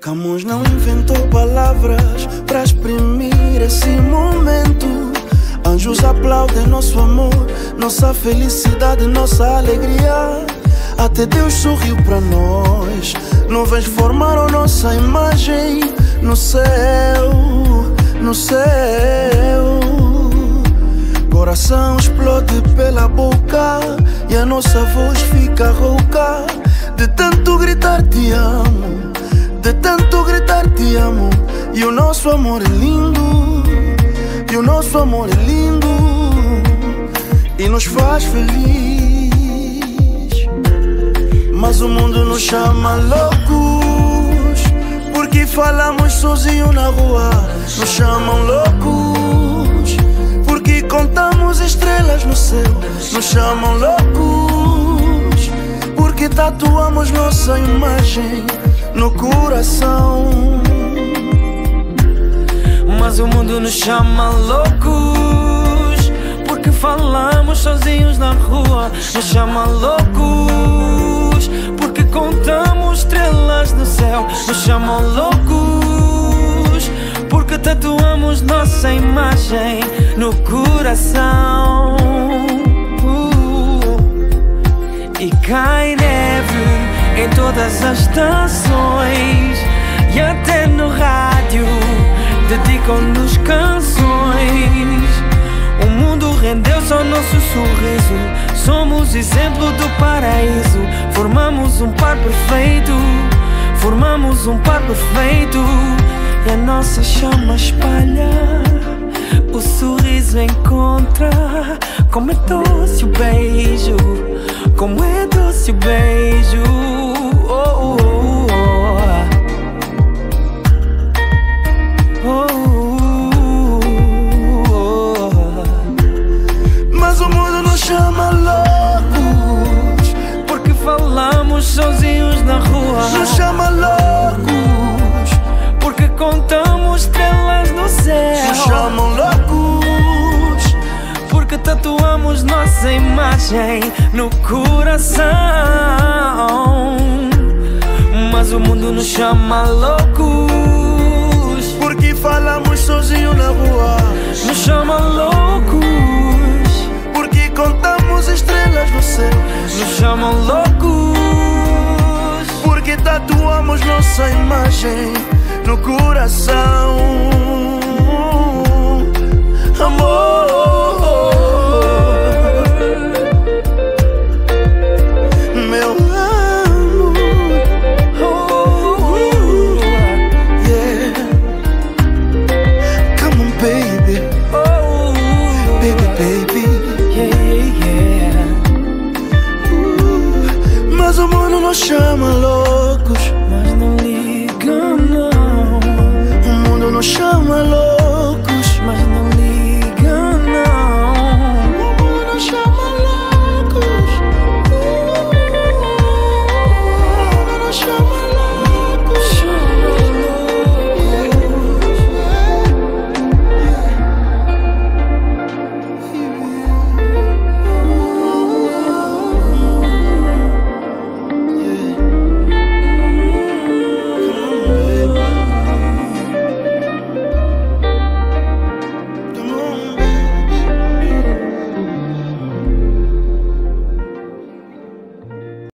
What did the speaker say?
Camões não inventou palavras para exprimir esse momento. Anjos aplaudem nosso amor, nossa felicidade, nossa alegria. Até Deus sorriu para nós. Nuvens formaram nossa imagem no céu, no céu. Coração explode pela boca e a nossa voz fica rouca de tanto gritar te amo, de tanto gritar te amo. E o nosso amor é lindo, e o nosso amor é lindo e nos faz feliz. Mas o mundo nos chama loucos porque falamos sozinho na rua. Nos chamam loucos porque contamos estrelas no céu. Nos chamam loucos porque tatuamos nossa imagem no coração. Mas o mundo nos chama loucos porque falamos sozinhos na rua. Nos chama loucos porque contamos estrelas no céu. Nos chamam loucos porque tatuamos nossa imagem no coração. Uh, e cai em todas as estações e até no rádio dedicam-nos canções. O mundo rendeu só nosso sorriso. Somos exemplo do paraíso. Formamos um par perfeito. Formamos um par perfeito. E a nossa chama espalha. O sorriso encontra. Como é doce o beijo. Sozinhos na rua. nos chama loucos, Porque contamos estrelas no céu. nos chamam loucos. Porque tatuamos nossa imagem no coração. Mas o mundo nos chama loucos. Porque falamos sozinho na rua, Nos chama loucos. porque contamos estrelas no céu, Nos chamam loucos tatuamos nossa imagem no coração. Amor, meu amor, oh, yeah. Come on, baby, o mundo nos chama louco mas não ligam não. O mundo nos chama loucos, mas não